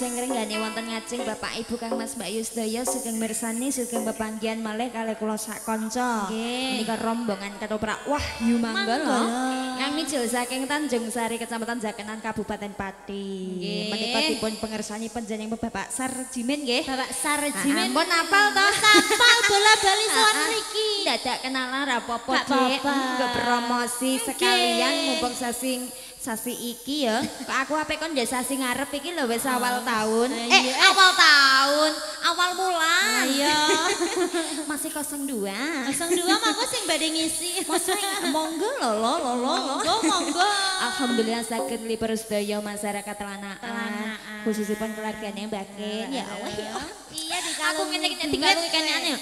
Tasih ngrenggani wonten ngajeng Bapak Ibu Kang Mas Mbak Yusdaya sugeng mirsani sugeng pepanggihan malih kalih kula sak kanca. Menika rombongan ketoprak Wahyu Manggala. Kang mijil saking Tanjung Sari Kecamatan Jakenan Kabupaten Pati. Menika dipun pengersani panjenengan Bapak Sarjimin nggih. Bapak Sarjimin. Ampun apal to? Sapal bola-bali ah. mriki. Dadak kenalan ra apa-apa, Gak Dik. Nggo promosi sekalian mumpung sasi sasi iki ya. Kok aku ape kon ndek sasi ngarep iki lho wis awal tahun. Ah, Eh, iya. awal tahun, awal bulan. Ayo. Masih 02. 02 mangko sing badhe ngisi. Monggo lho lho lho lho. Monggo monggo. Alhamdulillah sakit libur sedaya masyarakat telanaan khususipun keluarganya Mbak Ken ya Allah ya Allah. Iya Aku dikalung. ngene iki dikalungi kene aneh.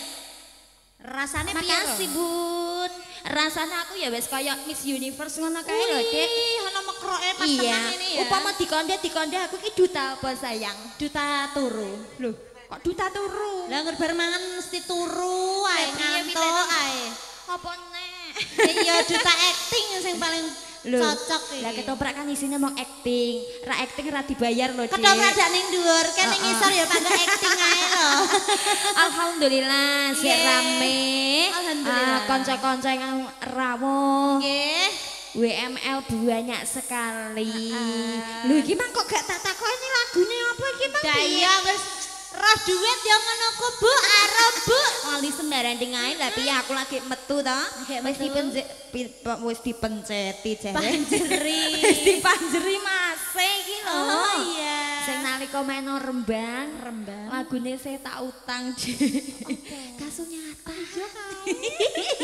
Rasane? Makasih Bun. Rasanya aku ya wis kaya Miss Universe ngono kae lho, Dik. Ih, ana mekroke pas Iya. tenan ini ya. Upama dikonde dikonde aku ki duta apa sayang? duta turu. Loh, kok duta turu? Lah ngerbar mangan mesti turu ae ngantuk milih? ae. Apa nek? Iya duta acting sing paling Loh, cocok iki. Lah ketoprak kan isinya mau acting. Ra acting ra dibayar loh, Dik. Ketoprak dak ning dhuwur, ning Heeh. ngisor ya pada acting ae lho. Alhamdulillah Nggih. rame. Alhamdulillah. Ah, Kanca-kanca yang rawuh. Nggih. WML banyak sekali. Ah. Lho iki mang kok gak tak takoni lagune apa iki mang? Daya wis roh duit ya ngono ku Bu, arep Bu. Wali sembarang ae lah piye aku lagi metu to. Wis dipencet wis dipenceti jare. Panjeri. Wis dipanjeri mase iki lho. Oh iya. Sing nalika meno Rembang, Rembang. Lagune saya tak utang. Kasunyata.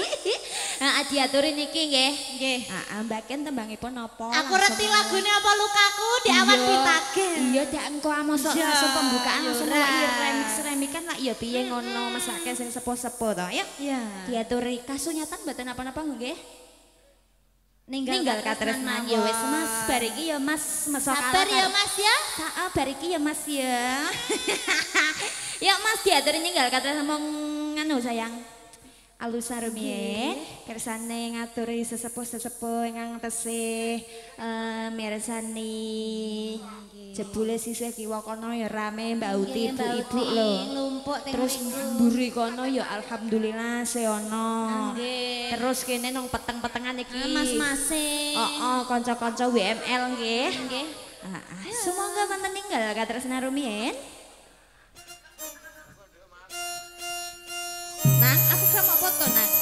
Nah, diaturi niki nggih. Nggih. Heeh, Mbak Ken tembangipun apa? Aku reti lagune apa lukaku di awan Iya. pitake. Iya, dak engko mosok Iya, langsung pembukaan iya, langsung mulai remix remix kan lah ya piye ngono mesake sing sepo-sepo to. Yuk. Iya. Diaturi kasunyatan mboten apa-apa nggih. Ninggal, Ninggal katresnan ya wis Mas, bar iki ya Mas mesok Sabar ya Mas ya. Saat bar iki ya Mas ya. ya Mas diaturi ninggal katresnan nganu sayang. Alus sarumiyin, kersane ngaturi sesepuh-sesepuh ingkang tesih eh mirsani jebule sisih kiwa kono ya rame Mbak Uti ibu-ibu lho. Terus mburi kono ya alhamdulillah seono. Terus kene nang peteng-petengan iki. Ah, Mas-mase. Oh, oh kanca-kanca WML nggih. Nggih. Heeh. Semoga manten ninggal katresna rumiyin. Nang, aku gak mau foto, Nang.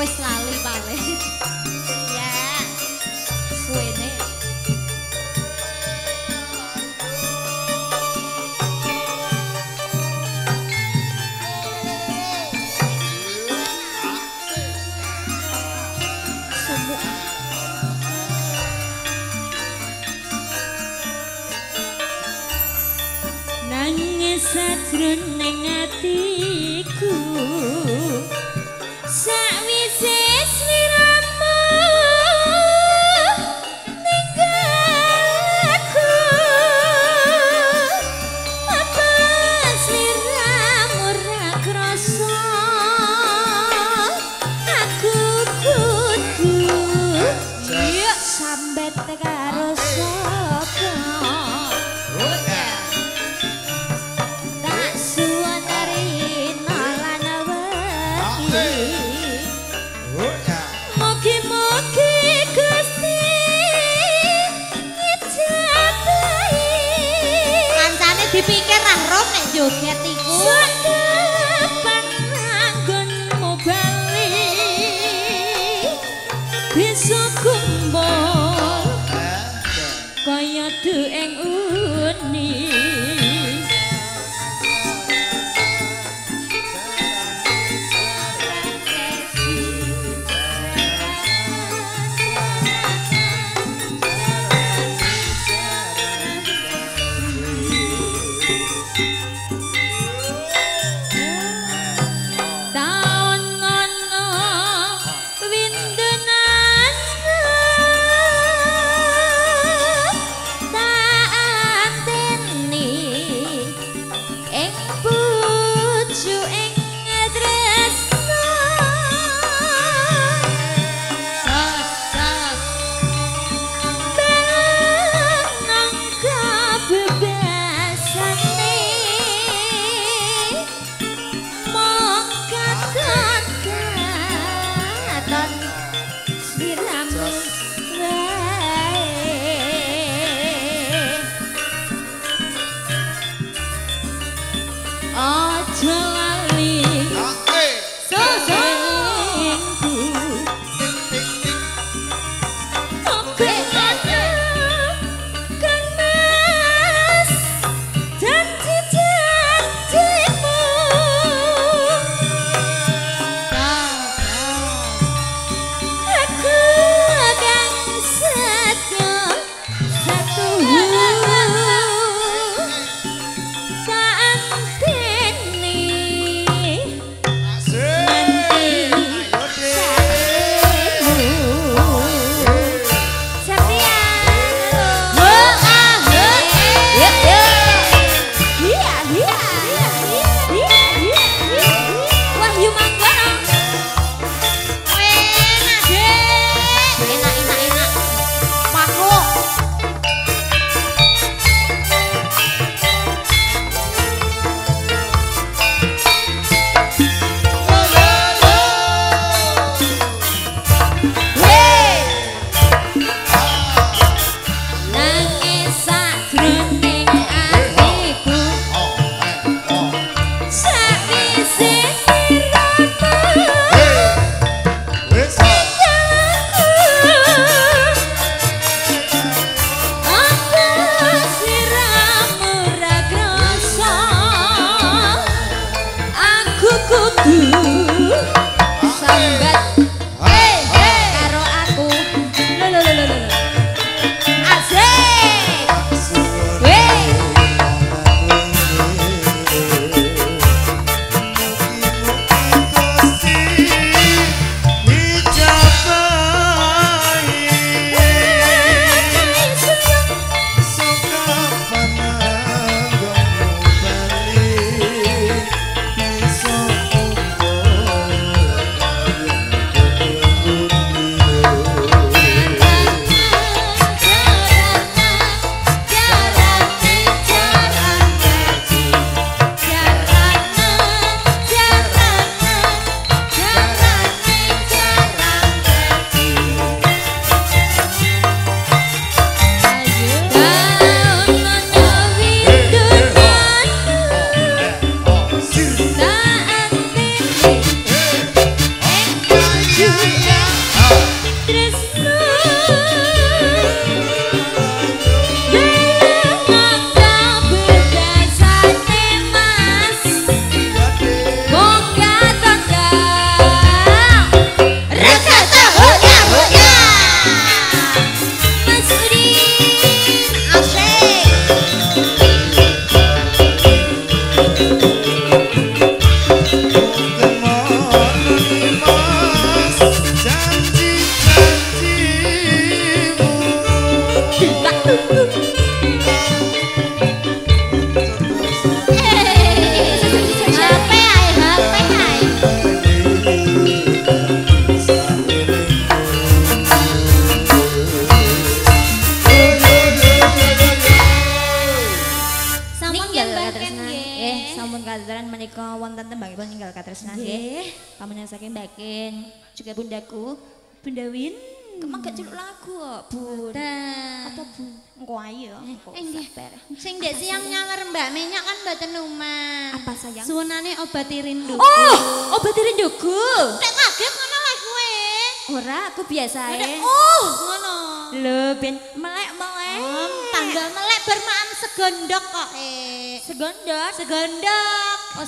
Wis lali paling. Atiku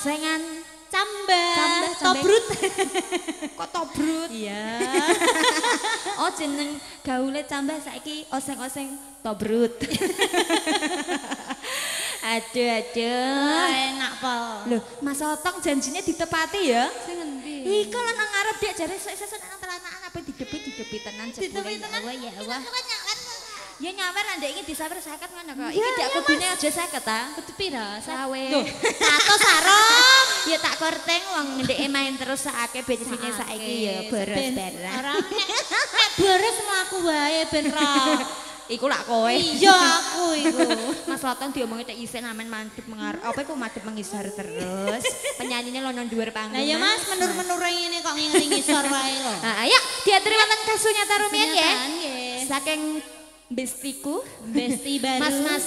Osengan Cambah. Cambah, cambah. Tobrut. kok tobrut. Iya. Oh, jeneng gaule tambah saiki oseng-oseng tobrut. aduh, aduh. Enak pol. Loh, Mas Otong janjinya ditepati ya? Sing endi? Ika lan nang ngarep dia jare sesuk nang telanaan apa didepi-didepi tenan jebule. Tenan. Ya Allah, ya Allah. Ya nyawer ndek iki disawer 50 ngono kok. Iki dak kudune aja 50 ta. Kudu pira? Sawe. Satu sarung. Ya tak korteng wong ndeke main terus sakake bensinnya saiki ya boros Ben- barang. Ora nek boros mlaku wae ben ra. Iku lak kowe. Iya aku iku. Mas Loton diomongin tak isen amen mantep mengar. Apa iku mantep mengisar terus. Penyanyinya lono dhuwur panggung. Lah ya Mas menur-menur ngene kok ngingeti ngisor wae lho. Nah, ayo diaturi wonten kasunya tarumian ya. Kenyataan, nggih. Saking bestiku Besti baru. Mas Mas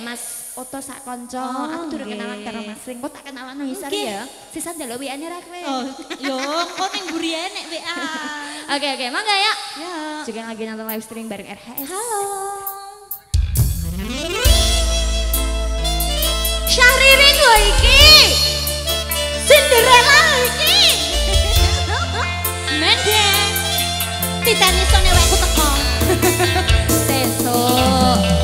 Mas Oto sak kanca. Oh, Aku nggih. kenalan karo Mas Ring. Kok tak kenalan isar Nggih. ya. Sisa njaluk WA-ne ra kowe. Oh, yo kok ning mburi ae nek WA. Oke oke, mangga ya. Ya. Juga lagi nonton live streaming bareng RHS. Halo. Syahririn lho iki. Cinderella iki. Mendeng. Titane sone wekku teko. 呃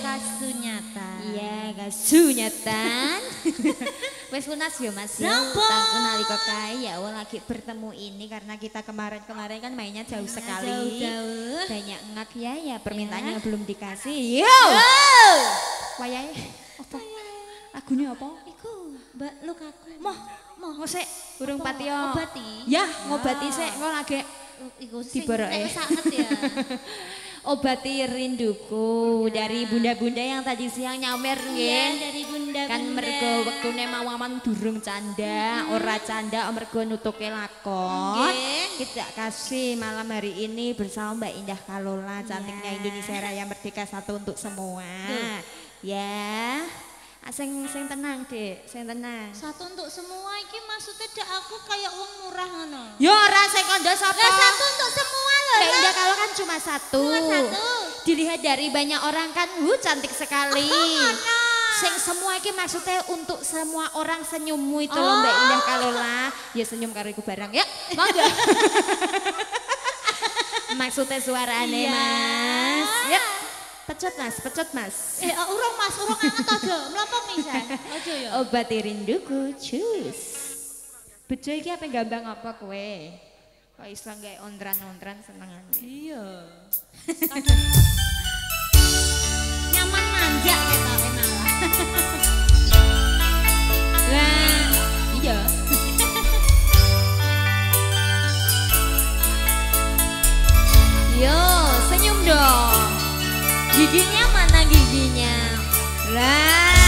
kasunyatan. Iya, kasunyatan. Wes lunas ya Mas ya. Napa? Tahun nalika kae ya Allah lagi bertemu ini karena kita kemarin-kemarin kan mainnya jauh sekali. Jauh-jauh. Banyak ngak ya ya permintaannya belum dikasih. Yo. Oh! Wayahe apa? Lagunya apa? Iku Mbak Lukaku. Moh, moh ngosek burung patio. Obati. Ya, ngobati sik engko lagi Iku sing ya. obati rinduku dari bunda-bunda yang tadi siang nyamer Iya, nggih. dari Bunda kan mergo wektune mawaman durung canda, ora canda mergo nutuke lakon. Nggih. Kita kasih malam hari ini bersama Mbak Indah Kalola, cantiknya Ya. Indonesia Raya Merdeka satu untuk semua. Ya. Sing sing tenang, Dek, sing tenang. Satu untuk semua iki maksudnya dak aku kayak uang murah ngono. Yo ora sing kondo sapa? Lah satu untuk semua loh. Lah. Indah Kalola kan cuma satu. Cuma satu. Dilihat dari banyak orang kan, uh cantik sekali. Oh, ngono. Sing semua iki maksudnya untuk semua orang senyummu itu Oh. loh Mbak Indah Kalola. Ya senyum karo iku barang ya. Monggo. maksudnya suarane Iya. Mas. Ya. Pecut Mas, pecut Mas. Eh, uh, urung Mas, urung anget aja. Mlampah misan. Aja ya. Obati rinduku, cus. Bejo iki apa gampang apa kowe? Kok iso gawe ontran-ontran senengane. Iya. Nyaman manja kita we malah. Lah, iya. Yo, senyum dong. Giginya mana giginya? Lah.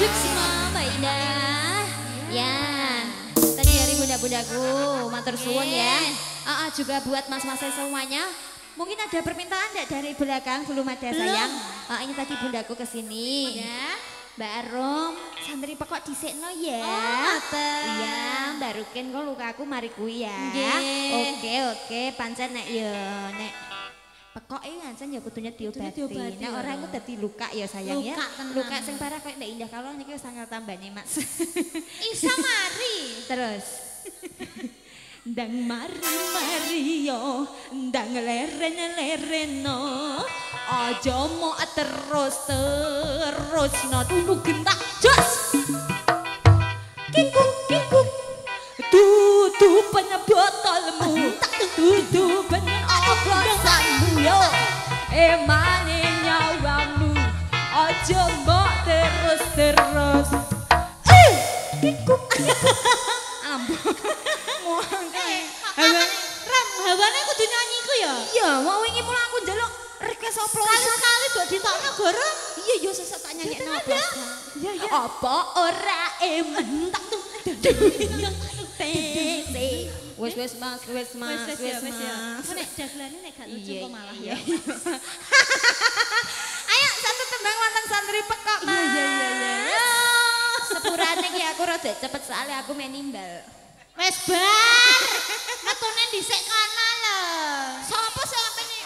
Cuk semua Mbak Indah. Ya. Tadi dari bunda-bundaku, matur suwun ya. Ah, ah, juga buat mas-mas semuanya. Mungkin ada permintaan enggak dari belakang belum ada sayang. oh, ini tadi bundaku ke sini. Ya. Mbak Arum, santri pekok disekno ya. Oh, Iya, Mbak Rukin kok lukaku mari kuwi ya. Oke, oke, pancen nek yo, nek pekok iki pancen ya kudunya diobati. diobati, Nek ya. ora iku dadi luka ya sayang ya. Luka tenan. Luka sing parah nek indah kalau niki wis angel tambane, Mas. Isa mari. Terus Ndang mari mari yo, ndang leren leren no. Aja mau terus terus no tunggu gentak jos. Kikuk kikuk. Tutupan botolmu, tutupan oplosanmu yo. Emane nyawamu, aja mau terus terus. Eh, kikuk Ampun. Muang kae. Hawa, Ram, hawane kudu nyanyi ku ya. Iya, mau wingi mulang aku njaluk request oplosan. Sekali-sekali mbok ditokno gorong. Iya, iya sesat tak nyanyi oplosan. Iya, iya. Apa ora emen tak tuh. Wes wes Mas, wes Mas, Wes ya. Aku nek dagelane nek gak lucu Iya, kok malah iya. ya. Ayo satu tembang wonten santri pekok, Mas. Iya, iya, iya, iya. Sepurane ki aku rada cepet soalnya aku main nimbal. Wes bar. Metune dhisik kana lho. Sopo sing nih?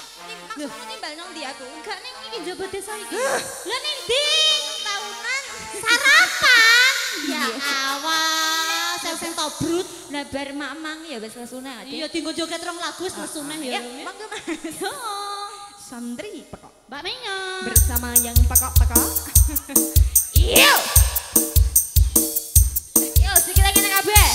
Maksudmu nimbal nang ndi aku? Enggak ning iki njaba desa iki. Lah ning ndi? Tahunan. Sarapan. Ya Iya. Awas, sing tobrut. Lah bar mamang ya wis lesune. Iya dienggo joget rong lagu wis lesuneh ya. Ya, monggo Mas. Santri pekok Mbak Menya. bersama yang pekok-pekok. Iyo. Yo, sedikit lagi nek kabeh.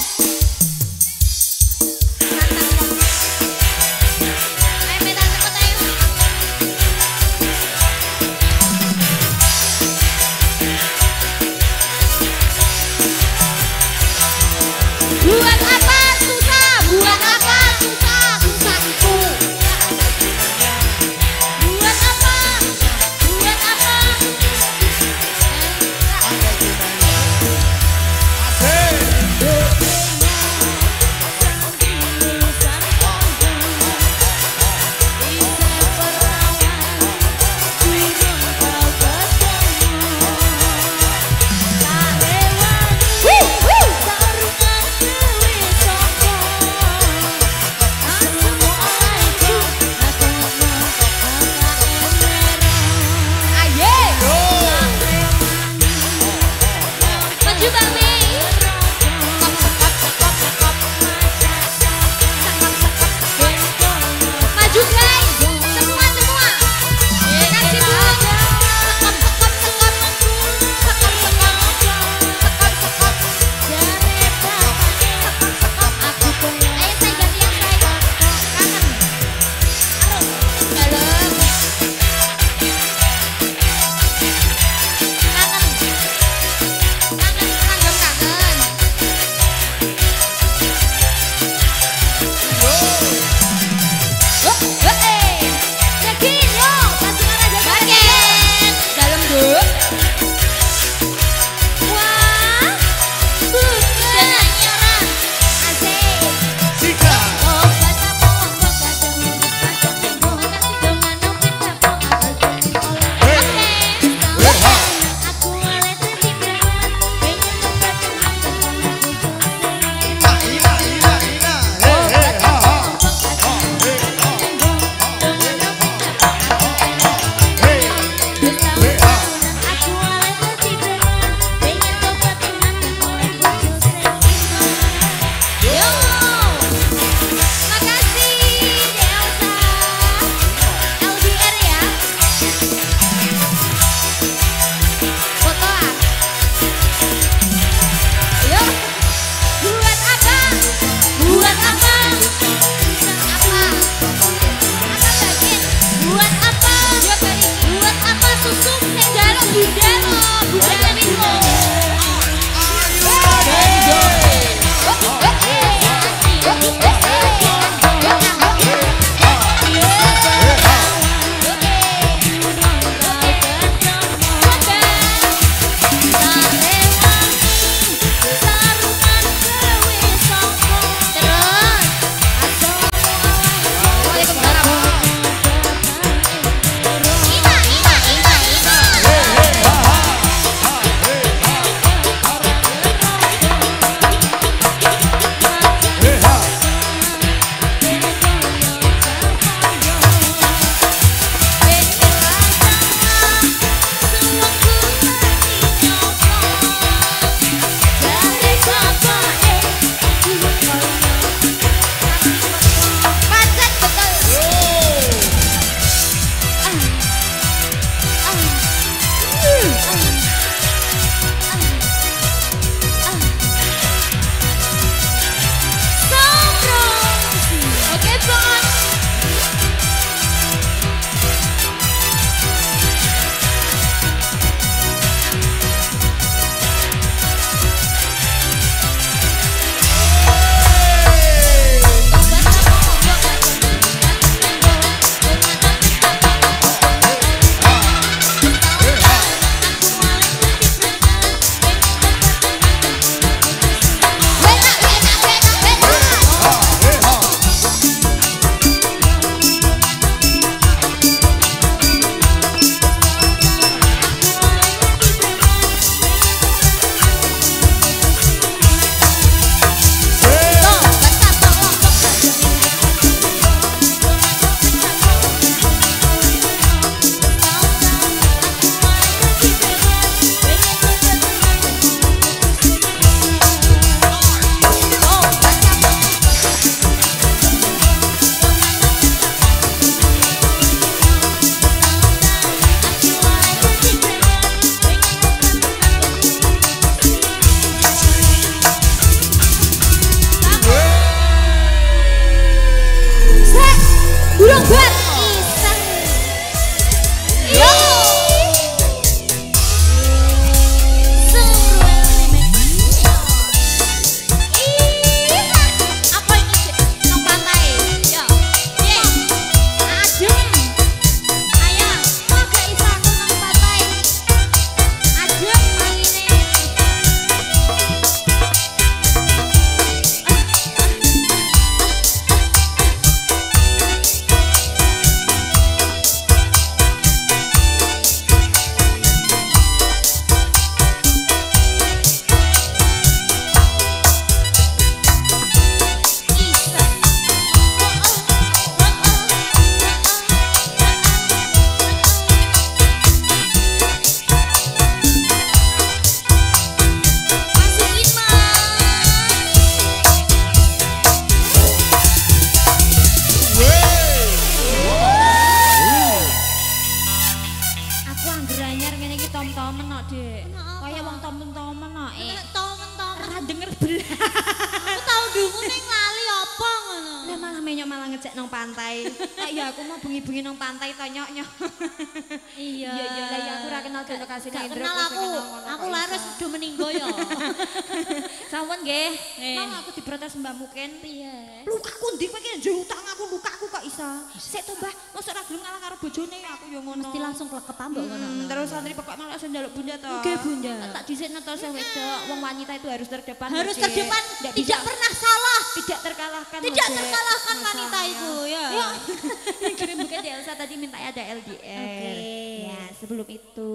sebelum itu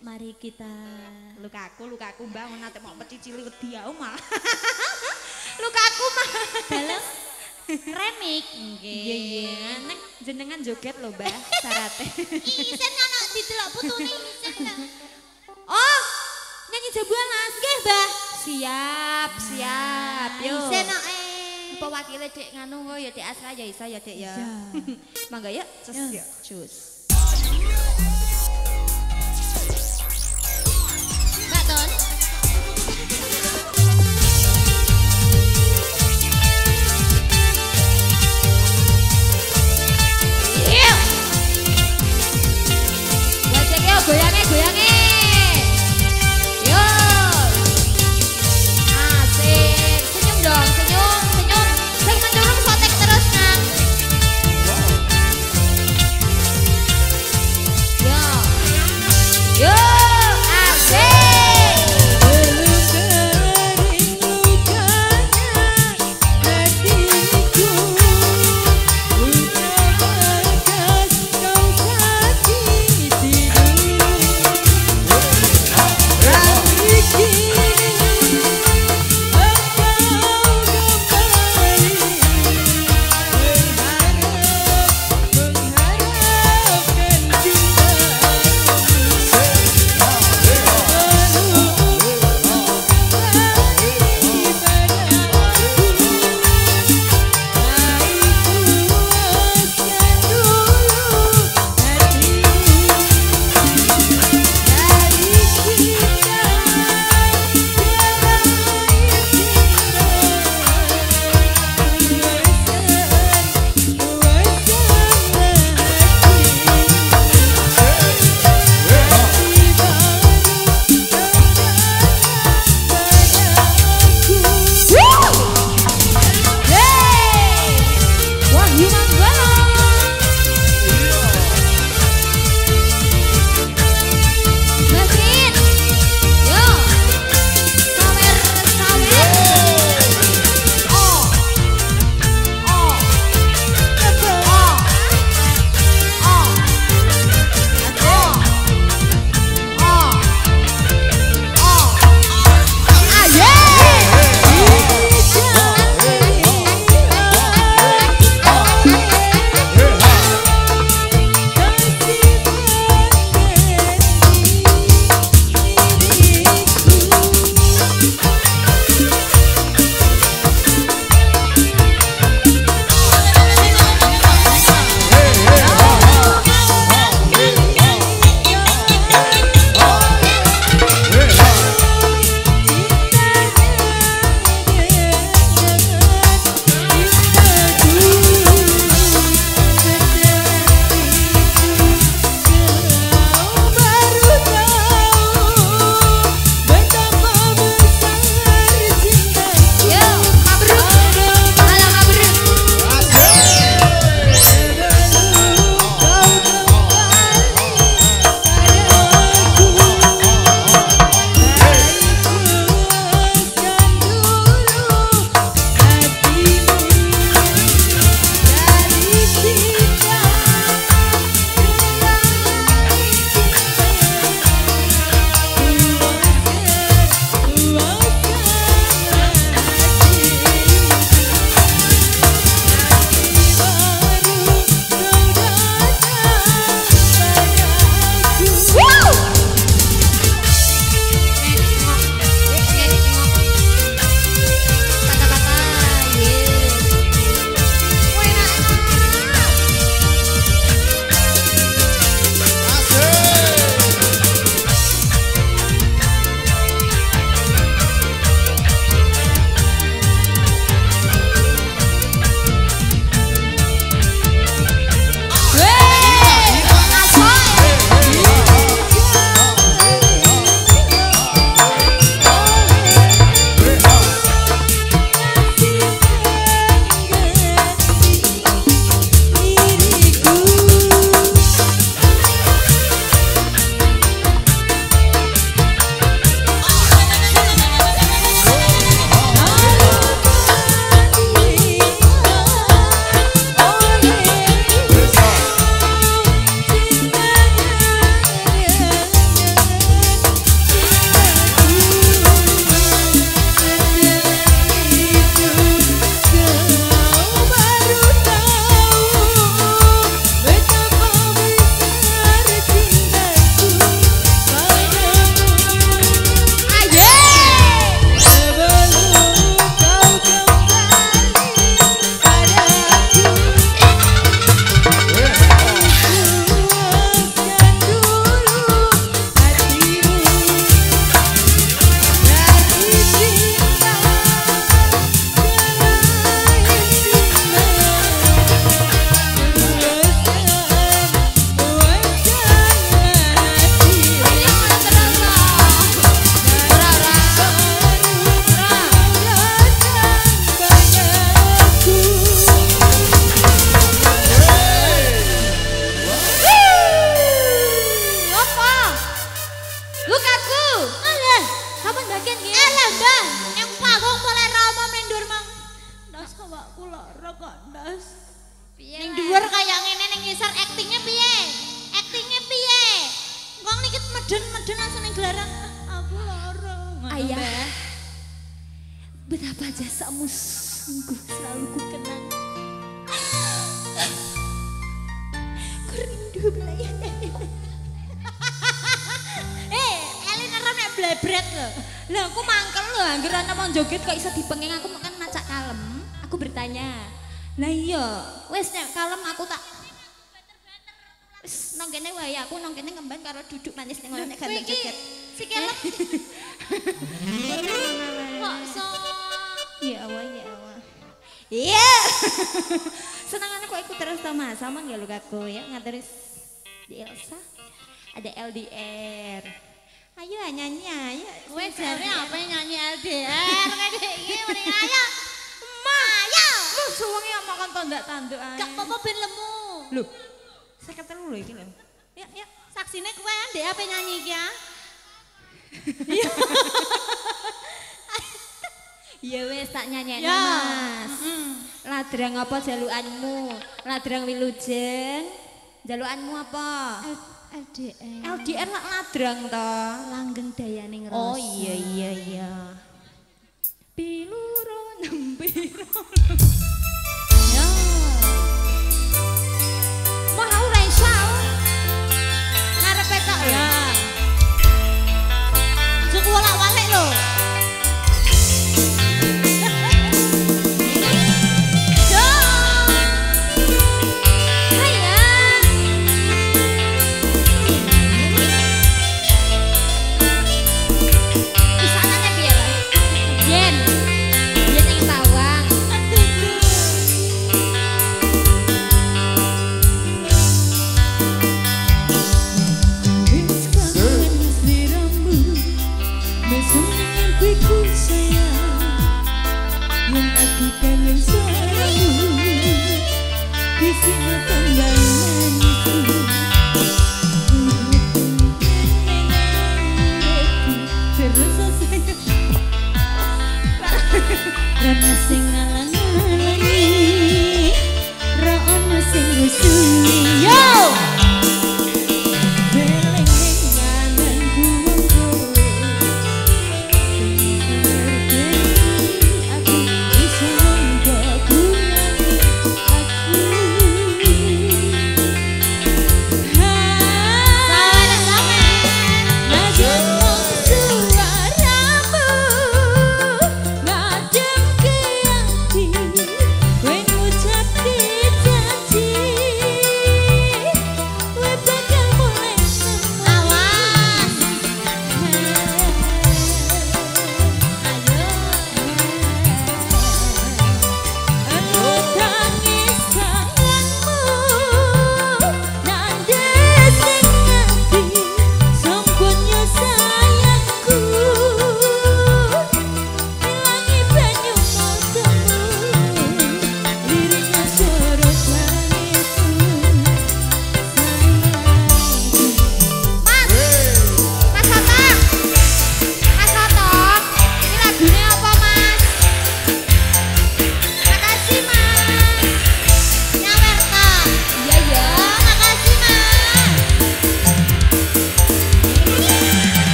mari kita luka aku, lukaku mbak bangun nanti mau pecicili wedi ya luka aku mah dalam remik nggih. Iya iya nek jenengan joget lho mbak syaratnya. Isen ana didelok putune isen Oh, nyanyi jebuan Mas. Nggih, Mbah. Siap, siap. Ah, yo. Isen eh. Apa wakile Dek nganu kok ya Dek Asra ya Isa ya Dek ya. Mangga yuk, cus yuk. Cus. Wis nang kene wae aku nang kene ngemban karo duduk manis ning ngono nek Kowe gandeng iki joget. si kelem. Kok so Iya Allah, ya Allah. Iya. Senangannya kok ikut terus sama sama nggak lu aku ya ngateri di Elsa. Ada LDR. Ayo nyanyi ayo. kowe jare apa nyanyi LDR ngene iki mending ayo. Mayo. Lu suwengi makan tondak tanduk ae. Gak apa-apa ben lemu. Lho. Saya ketelu lho iki lho. Ya, ya, saksine kowe ndek apa nyanyi iki ya? Ya wes tak nyanyi Ya. Mas. Mm. Ladrang apa jalukanmu? Ladrang wilujen. Jalukanmu apa? LDR. LDR lak ladrang toh. Langgeng dayaning rasa. Oh iya iya iya. Piluro nembiro. Aku sing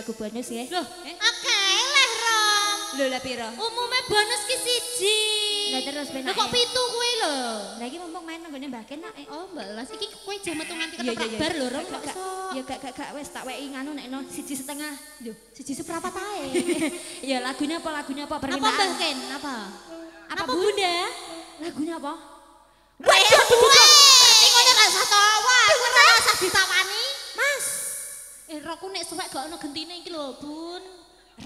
lagu bonus ya. Loh, oke leh Rom. Lho lah piro? Umumnya bonus ki siji. Lah terus ben Lah kok pitu kuwi lho. Lah iki mumpung main nang Mbak Ken nak. eh. Oh, Mbak Las iki kowe jam metu nganti Iya, ketemu iya, iya. bar lho Rom Gak, kok iso. Ya gak gak gak wis tak weki nganu nek no siji setengah. Yo. Siji seprapat ae. Ya lagunya apa lagunya apa Apa permintaan? Mbak Ken? Apa? Apa, Apa Bun? Bunda? Lagunya apa? Waduh, duwe. Berarti ngono ra usah tawa. Aku ora usah ditawani. Mas. Eh, rokku nek suwek gak ono gentine iki lho, Bun.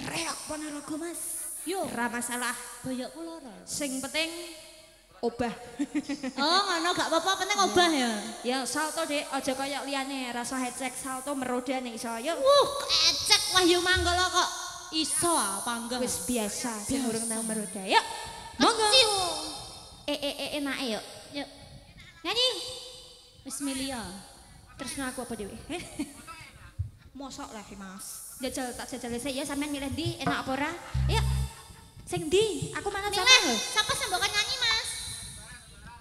Reok ponorogo Mas. Yo, Ora masalah. boyokku loro. Sing penting obah. Oh, ngono gak apa-apa, penting obah ya. ya salto Dek, aja kaya liyane rasa headset salto meroda nek iso. Yo Wuh, ecek Wahyu Manggala kok iso apa enggak? wis biasa sing urung tau meroda. Yuk. Monggo. Eh eh eh enake yuk. Yuk, Nyanyi. Bismillah. Terus aku apa dhewe? Mosok lah Mas. Jajal tak jajal saya ya sampean milih ndi enak apa ora? Yuk. Sing ndi? Aku mana sampean lho. siapa sing mbok nyanyi, Mas?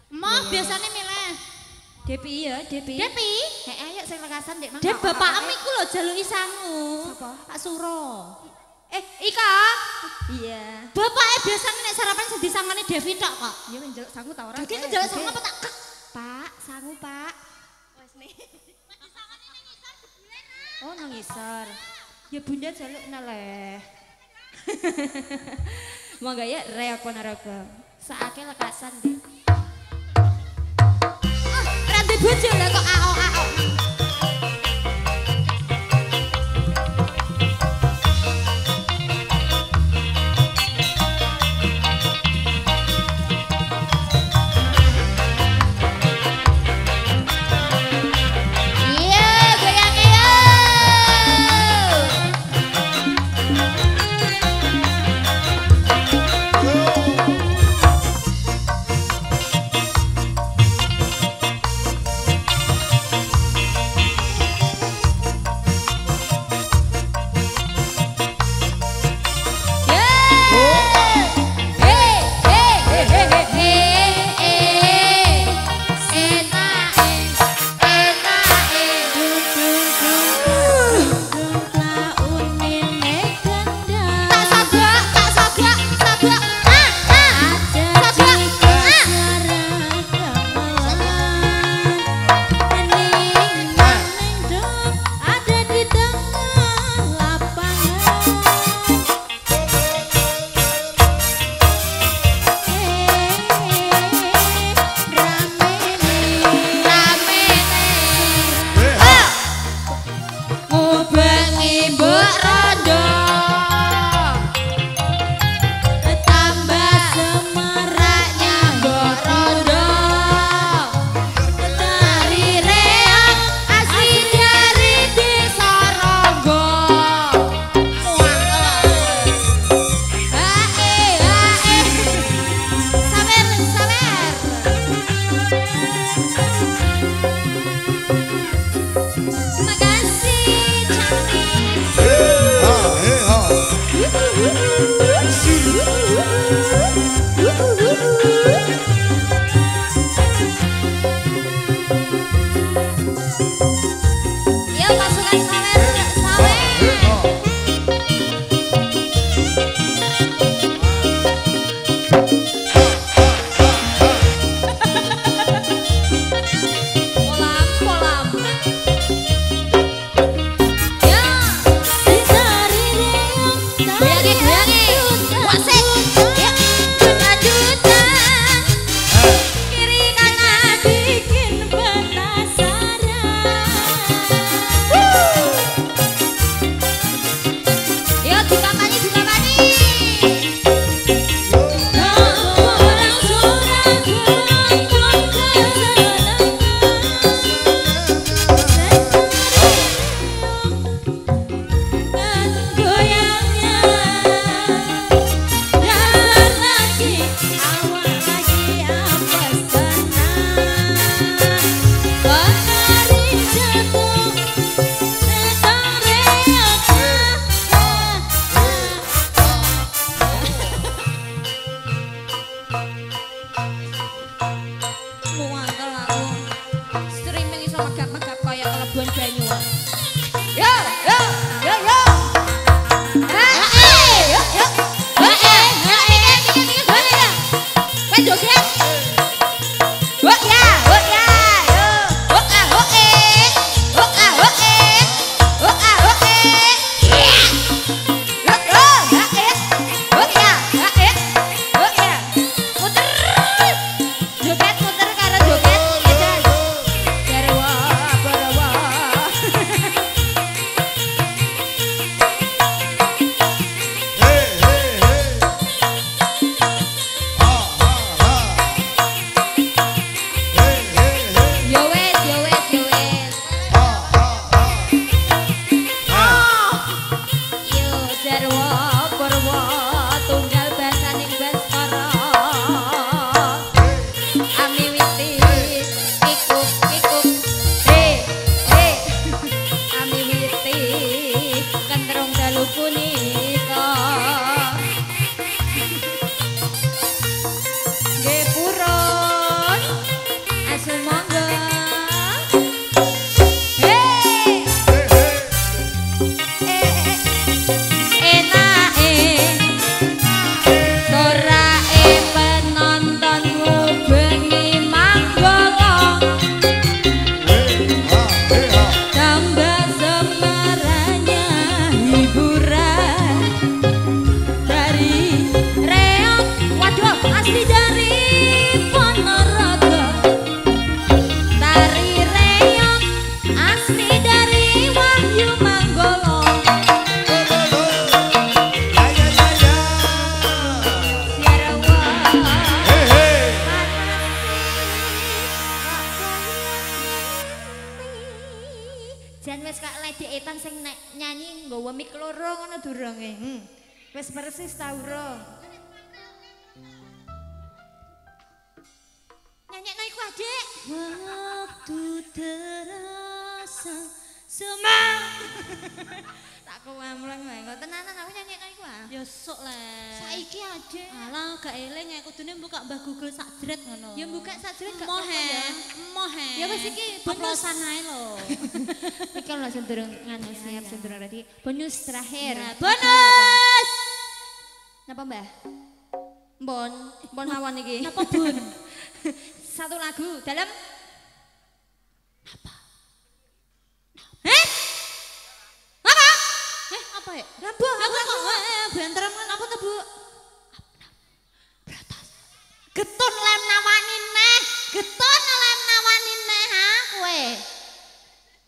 Mau biasanya milih. Depi ya, Depi. Depi, Hek ayo sing lekasan Dek mang. Dep bapakmu iku lho jaluki sangu. Siapa? Pak Suro. Eh, Ika. Iya. Bapaknya biasanya nek sarapan sing disangane Devi tok kok. Iya njaluk sangu ta ora? Iki njaluk sangu apa tak? Pak, sangu, Pak. Wes nih. Oh, nang ngisor. Ya Bunda jaluk naleh. Monggo ya reok ponorogo. Saake lekasan deh. Ah, Rantai bojo lah kok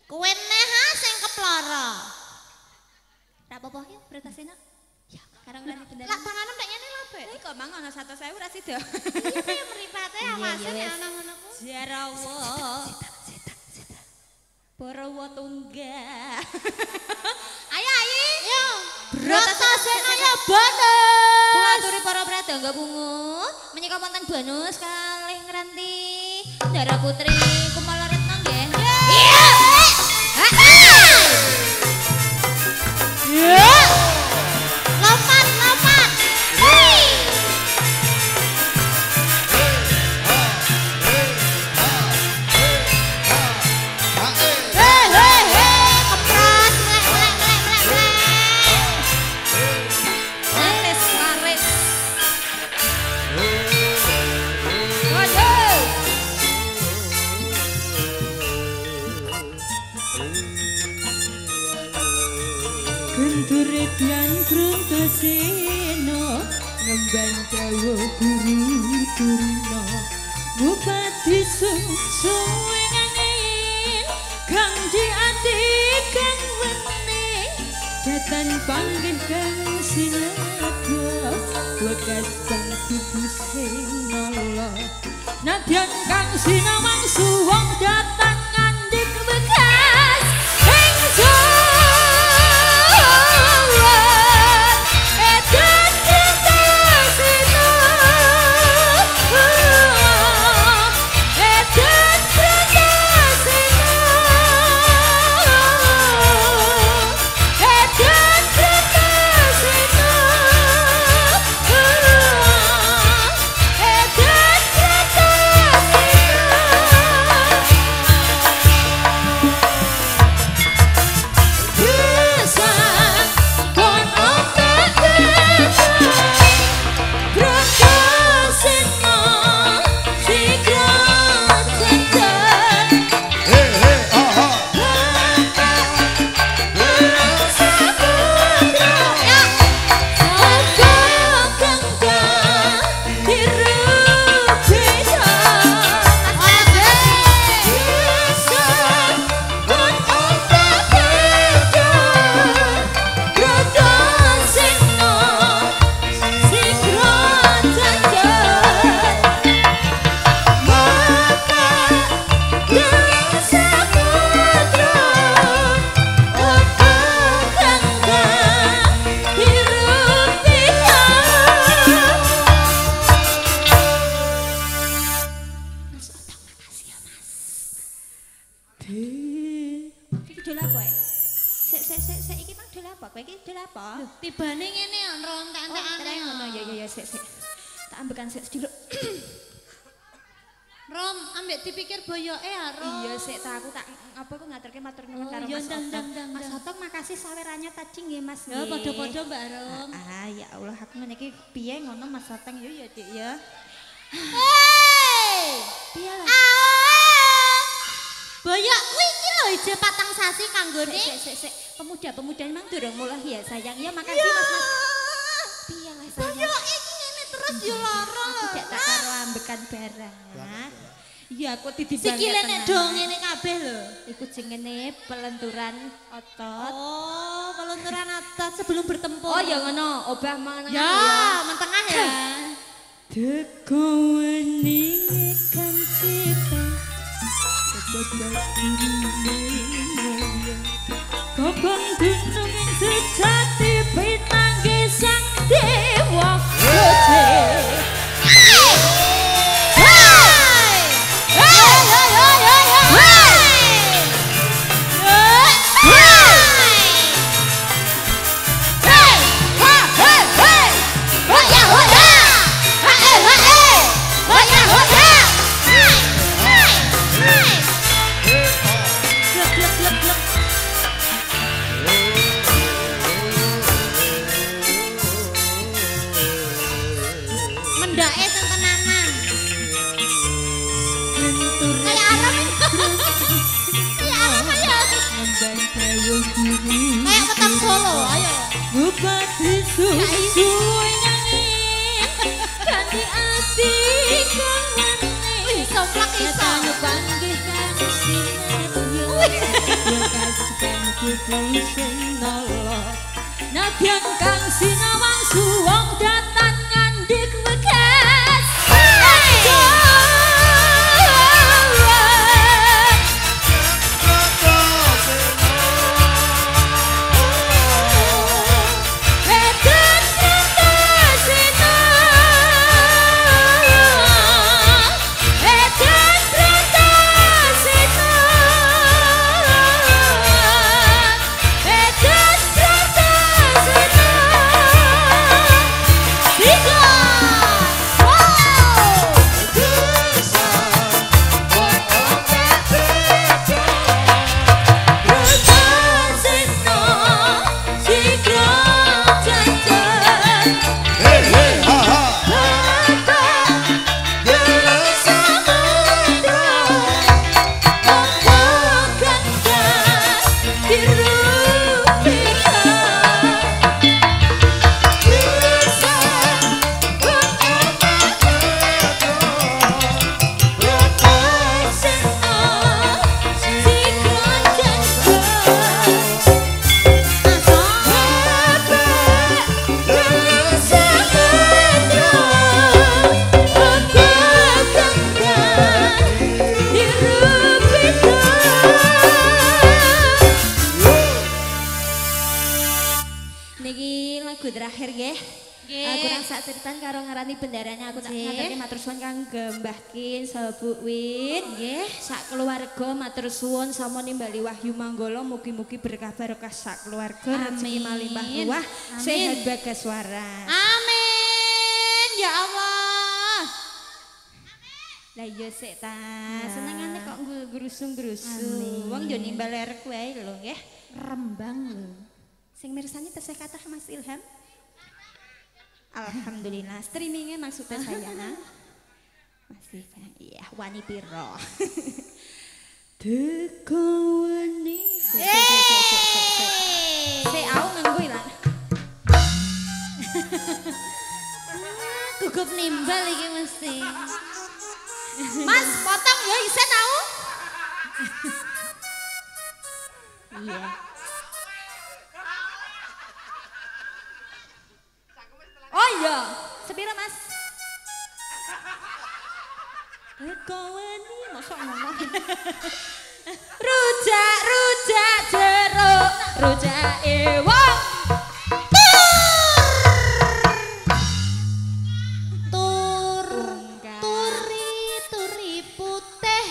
kue neha sing keploro. Ra apa-apa ki. Ya, karang lan kendali. Lah panganom tak nyene labe. Lha kok mang ana 100.000 ra sida. Iya, kaya mripate awase nek ana ngono ku. Jarawo, Purwa tunggal. Ayo ayi. Yo. Broto senaya bonus. Kula aturi para pradangga bungu menyikap mantan bonus kalih ngeranti, Dara Putri. guru guru durna bupati suwengangin kang diati kang wene jatan panggil kang sinaga wekas sang tubuh sing mala nadyan kang sinamang suwang jatan Iya, aku titip banget. Sikile nek do ngene kabeh lho. Iku jengene pelenturan otot. Oh, pelenturan otot sebelum bertempur. Oh, ya ngono, obah mangan ya. Ya, mentengah ya. Teko wani kan cipta. Kebetulan ini mulia. Kau dunung sejati pinanggi sang dia. Nggih. Aku rasa ceritan karo ngarani bendaranya aku tak ngaturi matur suwun kang gembahkin saha Bu Win. Nggih. Sak keluarga matur suwun sama nimbali wahyu manggala mugi-mugi berkah barokah sak keluarga rezeki malimpah ruah sehat bagas waras. Amin. Ya Allah. Lah iya sik ta, senengane kok grusung-grusung. Wong yo nimbal erek wae lho nggih. Rembang lho. Sing mirsani tesih kathah Mas Ilham. Alhamdulillah, streamingnya maksudnya saya. Masih iya, wani piro. Teko sik. Sik, aku nganggo ilang. Gugup nimbal iki mesti. Mas, potong ya isen aku. Iya. Oh iya, sepira Mas? Teko weni, mosok ngono. Rujak, rujak jeruk, rujak ewang. Tur Tunggal. turi turi putih.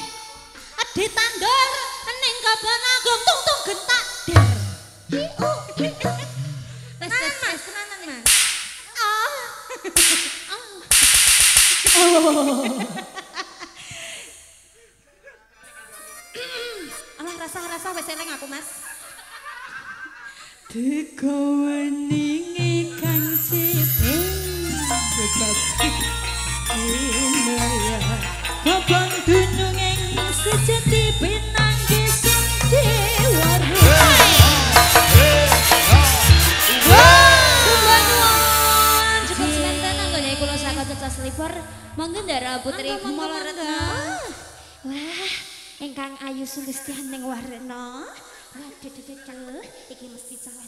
Adi tandur ning kaban agung tung Alah rasa-rasa wis eleng aku Mas. Teko weni kang cipeng Tetapi Inaya Kobong dunung ing sejati pinanggi sing libur monggo ndara putri Moloretna. Wah, ingkang ayu sulistianing warna. Waduh, iki mesti calon nganten.